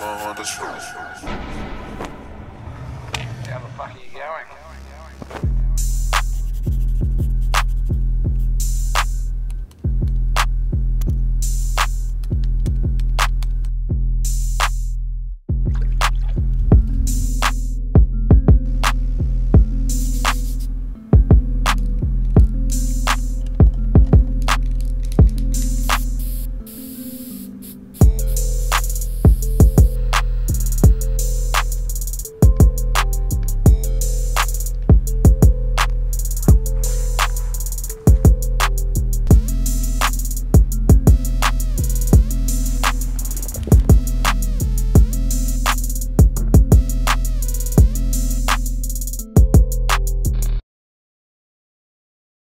slow on the truth. How the fuck are you going?